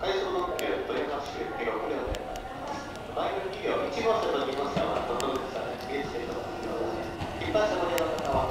快速特急豊橋行き6両で前の企業1号車と2号車はどこですかね、現地で一般車ごの方は